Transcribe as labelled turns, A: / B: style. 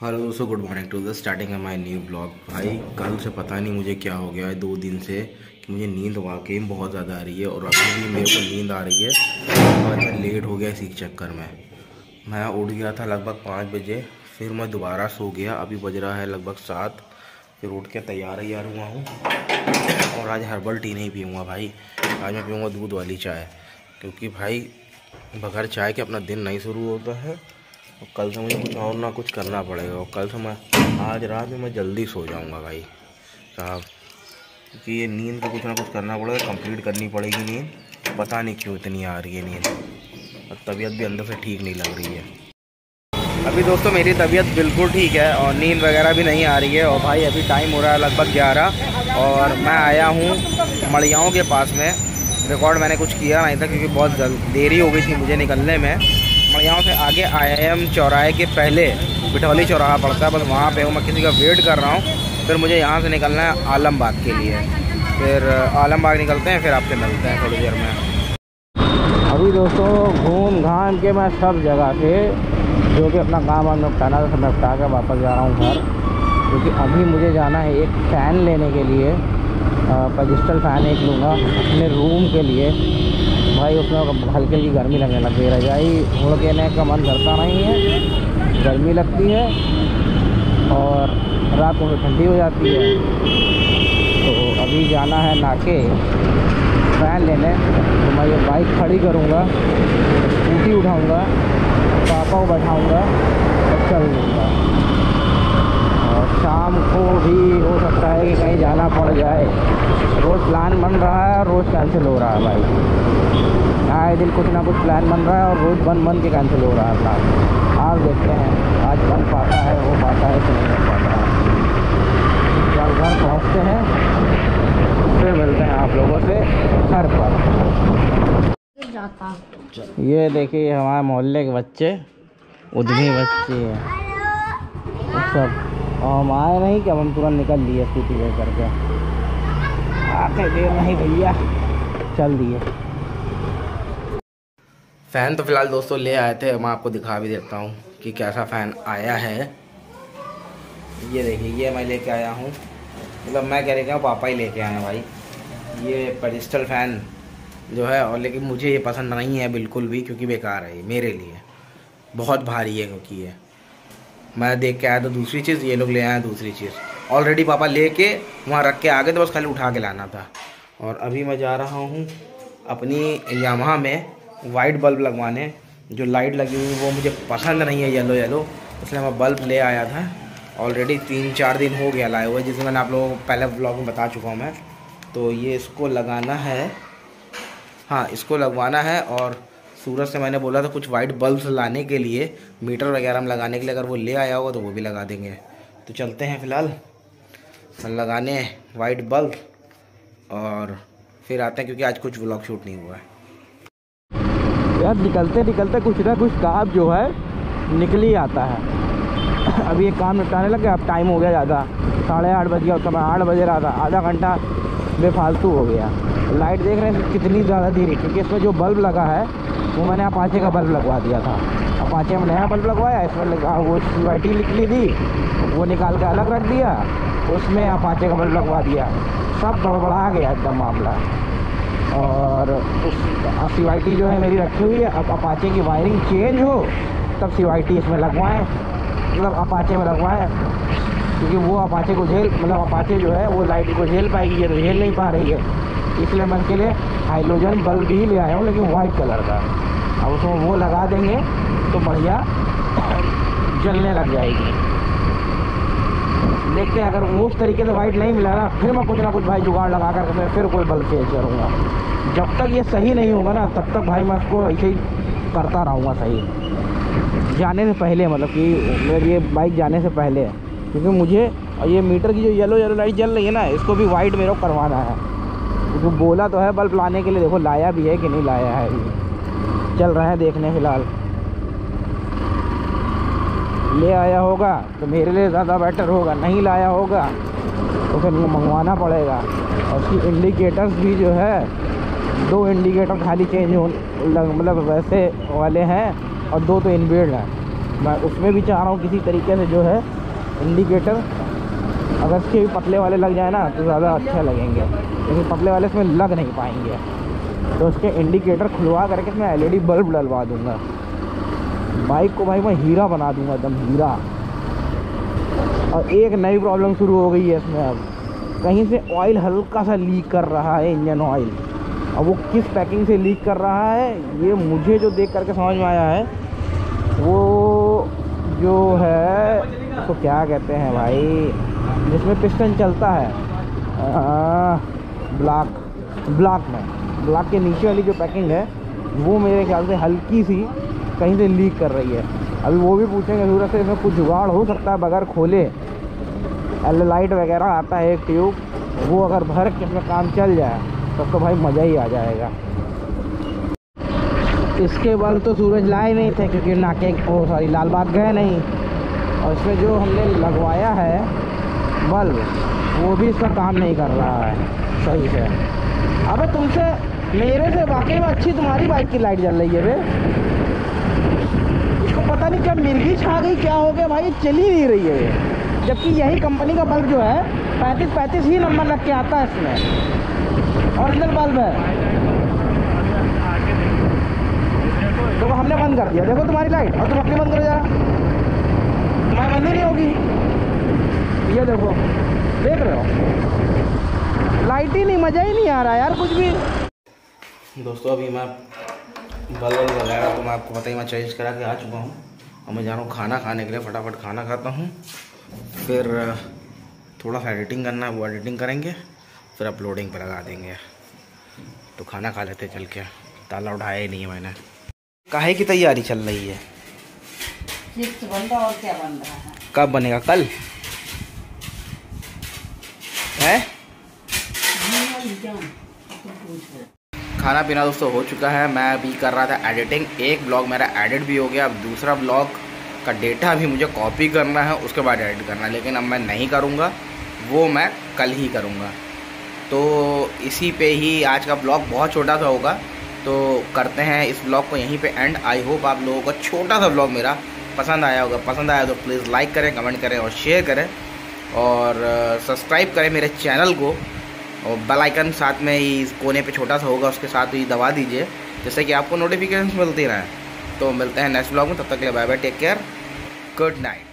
A: Hello दोस्तों good morning to the starting है my new blog भाई, कल से पता नहीं मुझे क्या हो गया है, दो दिन से कि मुझे नींद वाकई में बहुत ज़्यादा आ रही है और अभी भी मेरे को नींद आ रही है। और मैं लेट हो गया इसी चक्कर में। मैं उठ गया था लगभग पाँच बजे, फिर मैं दोबारा सो गया। अभी बज रहा है लगभग सात। फिर उठ के तैयार तैयार हुआ हूँ। और आज हर्बल टी नहीं पीऊँगा भाई। आज मैं पीऊँगा दूध वाली चाय। क्योंकि भाई, बगैर चाय के अपना दिन नहीं शुरू होता है। और कल से मुझे कुछ और ना कुछ करना पड़ेगा और कल से मैं आज रात में मैं जल्दी सो जाऊँगा भाई। साहब, क्योंकि ये नींद को कुछ ना कुछ करना पड़ेगा कंप्लीट करनी पड़ेगी नींद। पता नहीं क्यों इतनी आ रही है नींद। और तबीयत भी अंदर से ठीक नहीं लग रही है। अभी दोस्तों मेरी तबीयत बिल्कुल ठीक है और नींद वगैरह भी नहीं आ रही है और भाई अभी टाइम हो रहा है लगभग ग्यारह और मैं आया हूँ मड़ियाओं के पास में। रिकॉर्ड मैंने कुछ किया नहीं था क्योंकि बहुत देरी हो गई थी मुझे निकलने में। यहाँ से आगे आई चौराहे के पहले बिठौली चौराहा पड़ता है, बस वहाँ पे हूँ। मैं किसी का वेट कर रहा हूँ, फिर मुझे यहाँ से निकलना है आलमबाग के लिए। फिर आलमबाग निकलते हैं, फिर आपसे मिलते हैं थोड़ी देर में। अभी दोस्तों, घूम घाम के मैं सब जगह से जो कि अपना काम वाम निपटाना था सब निपटा कर वापस जा रहा हूँ घर। क्योंकि अभी मुझे जाना है एक फ़ैन लेने के लिए पजिस्टल फ़ैन एक लूँगा, अपने रूम के लिए। भाई, उसमें हल्की हल्की गर्मी लगने लग गई रजाई उड़ का मन करता नहीं है। गर्मी लगती है और रात को ठंडी हो जाती है। तो अभी जाना है नाके। फ़ैन लेने। तो मैं ये बाइक खड़ी करूँगा, स्कूटी उठाऊँगा, पापा को बैठाऊँगा और चल और शाम को भी हो सकता है कि कहीं जाना पड़ जाए। रोज़ प्लान बन रहा है और रोज़ कैंसिल हो रहा है भाई। आए दिन कुछ ना कुछ प्लान बन रहा है और रोज़ बन बन के कैंसिल हो रहा है प्लान आज देखते हैं। आज बन पाता है, हो पाता है कि नहीं हो पाता है। जब घर पहुँचते हैं? फिर मिलते हैं आप लोगों से घर पर। ये देखिए हमारे मोहल्ले के बच्चे उद्मी बच्चे हैं। सब और हम आए नहीं कि हम तुरंत निकल लिए स्कूटी ले करके आते देर नहीं भैया, चल दिए। फ़ैन तो फ़िलहाल दोस्तों ले आए थे मैं आपको दिखा भी देता हूँ कि कैसा फ़ैन आया है। ये देखिए, ये मैं लेके आया हूँ। मतलब मैं कह रहा हूँ, पापा ही लेके आए हैं भाई। ये पेडिस्टल फ़ैन जो है, और लेकिन मुझे ये पसंद नहीं है बिल्कुल भी, क्योंकि बेकार है मेरे लिए। बहुत भारी है, क्योंकि ये। मैं देख के आया तो दूसरी चीज़, ये लोग ले आए दूसरी चीज़। ऑलरेडी पापा ले लेके वहाँ रख के आ गए तो बस खाली उठा के लाना था। और अभी मैं जा रहा हूँ अपनी यामा में वाइट बल्ब लगवाने। जो लाइट लगी हुई, वो मुझे पसंद नहीं है येलो येलो इसलिए मैं बल्ब ले आया था। ऑलरेडी तीन चार दिन हो गया लाए हुए जिसमें मैंने आप लोगों को पहले ब्लॉग में बता चुका हूँ मैं। तो ये इसको लगाना है। हाँ इसको लगवाना है और सूरज से मैंने बोला था कुछ वाइट बल्ब लाने के लिए मीटर वगैरह में लगाने के लिए अगर वो ले आया होगा तो वो भी लगा देंगे। तो चलते हैं फ़िलहाल। लगाने वाइट बल्ब और फिर आते हैं क्योंकि आज कुछ ब्लॉग शूट नहीं हुआ है। यार, निकलते निकलते कुछ ना कुछ काम जो है, निकल ही आता है। अभी एक काम निपटाने लगे अब टाइम हो गया ज़्यादा। साढ़े आठ बज गया उस समय आठ बजे रहा था आधा घंटा बेफालतू हो गया। लाइट देख रहे हैं कितनी ज़्यादा धीरे क्योंकि इसमें जो बल्ब लगा है वो मैंने अपाचे का बल्ब लगवा दिया था। अपाचे में नया बल्ब लगवाया, इसमें लगा वो सी निकली थी, वो निकाल के अलग रख दिया, उसमें अपाचे का बल्ब लगवा दिया। सब गड़बड़ा गया एकदम मामला। और उस सी जो है मेरी रखी हुई है, अब अपाचे की वायरिंग चेंज हो, तब सी इसमें लगवाएँ। मतलब अपाचे में लगवाएँ, क्योंकि वो अपाचे को झेल मतलब अपाचे जो है, वो लाइट को झेल पाएगी, ये तो झेल नहीं पा रही है। इसलिए मैं उनके लिए हाइड्रोजन बल्ब ही ले आया हूँ, लेकिन वाइट कलर का। अब उसमें वो लगा देंगे तो बढ़िया जलने लग जाएगी। देखते हैं, अगर उस तरीके से वाइट नहीं मिला ना, फिर मैं कुछ ना कुछ भाई जुगाड़ लगा कर मैं फिर कोई बल्ब चेंज करूँगा। जब तक ये सही नहीं होगा ना, तब तक भाई मैं उसको ऐसे ही करता रहूँगा सही। जाने से पहले मतलब कि मेरी ये बाइक जाने से पहले, क्योंकि मुझे ये मीटर की जो येलो येलो लाइट जल रही है ना, इसको भी वाइट मेरे करवाना है। क्योंकि बोला तो है, बल्ब लाने के लिए देखो, लाया भी है कि नहीं लाया है चल रहे हैं देखने फ़िलहाल। ले आया होगा तो मेरे लिए ज़्यादा बेटर होगा, नहीं लाया होगा तो फिर मंगवाना पड़ेगा। और उसकी इंडिकेटर्स भी जो है, दो इंडिकेटर खाली चेंज हो मतलब वैसे वाले हैं, और दो तो इनबिल्ड हैं। मैं उसमें भी चाह रहा हूँ किसी तरीके से जो है इंडिकेटर अगर इसके भी पतले वाले लग जाए ना तो ज़्यादा अच्छे लगेंगे। लेकिन पतले वाले इसमें लग नहीं पाएँगे। तो उसके इंडिकेटर खुलवा करके इसमें एलईडी बल्ब डलवा दूँगा। बाइक को भाई मैं हीरा बना दूँगा एकदम हीरा। और एक नई प्रॉब्लम शुरू हो गई है इसमें अब। कहीं से ऑयल हल्का सा लीक कर रहा है इंजन ऑयल अब वो किस पैकिंग से लीक कर रहा है, ये मुझे जो देख करके समझ में आया है, वो जो है तो क्या कहते हैं भाई? जिसमें पिस्टन चलता है। ब्लॉक ब्लॉक में। ब्लॉक के नीचे वाली जो पैकिंग है, वो मेरे ख्याल से हल्की सी कहीं से लीक कर रही है। अभी वो भी पूछेंगे ज़रूरत से इसमें कुछ जुगाड़ हो सकता है, बगैर खोले। एल लाइट वगैरह आता है एक ट्यूब वो अगर भर के इसमें काम चल जाए, तब तो भाई मज़ा ही आ जाएगा। इसके बल्ब तो सूरज लाए नहीं थे, क्योंकि नाके ओ सॉरी लाल बाग गए नहीं। और इसमें जो हमने लगवाया है बल्ब वो भी इसका काम नहीं कर रहा है। सही से अबे तुमसे, मेरे से वाकई में अच्छी तुम्हारी बाइक की लाइट जल रही है वे इसको पता नहीं क्या मिर्गी छा गई, क्या हो गया भाई? चली नहीं रही है। जबकि यही कंपनी का बल्ब जो है पैंतीस पैंतीस ही नंबर लग के आता है इसमें। ओरिजिनल बल्ब है। तो हमने बंद कर दिया। देखो तुम्हारी लाइट और तुम अपनी बंद करो जरा। तुम्हारी बंद ही नहीं होगी। ये देखो। देख रहे हो? लाइट ही नहीं मज़ा ही नहीं आ रहा यार कुछ भी। दोस्तों अभी मैं बल बल वगैरह तो मैं आपको पता ही मैं चेंज करा के आ चुका हूँ। और मैं जा रहा हूँ खाना खाने के लिए फटाफट खाना खाता हूँ। फिर थोड़ा सा एडिटिंग करना है वो एडिटिंग करेंगे फिर अपलोडिंग पर लगा देंगे। तो खाना खा लेते चल के। ताला उठाया ही नहीं है मैंने। काहे की तैयारी चल रही है?
B: बन रहा और क्या बन रहा है?
A: कब बनेगा? कल? है। खाना पीना दोस्तों हो चुका है। मैं अभी कर रहा था एडिटिंग एक ब्लॉग मेरा एडिट भी हो गया। अब दूसरा ब्लॉग का डेटा भी मुझे कॉपी करना है, उसके बाद एडिट करना है। लेकिन अब मैं नहीं करूँगा। वो मैं कल ही करूँगा। तो इसी पे ही आज का ब्लॉग बहुत छोटा सा होगा। तो करते हैं इस ब्लॉग को यहीं पे एंड आई होप आप लोगों को छोटा सा ब्लॉग मेरा पसंद आया होगा। पसंद आया तो प्लीज़ लाइक करें कमेंट करें और शेयर करें। और सब्सक्राइब करें मेरे चैनल को। और बेल आइकन साथ में ही कोने पे छोटा सा होगा, उसके साथ ही दबा दीजिए जैसे कि आपको नोटिफिकेशन मिलती रहें। तो मिलते हैं नेक्स्ट ब्लॉग में, तब तक के लिए bye bye take care good night